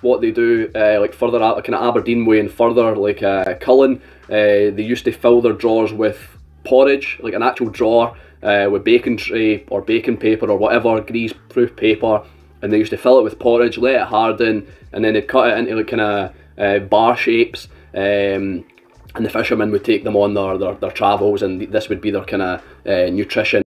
what they do uh, like further out kind of Aberdeen way and further like uh, Cullen. Uh, they used to fill their drawers with porridge like an actual drawer uh, with bacon tray or bacon paper or whatever grease proof paper and they used to fill it with porridge let it harden and then they'd cut it into like kind of uh, bar shapes um, and the fishermen would take them on their, their, their travels and this would be their kind of uh, nutrition.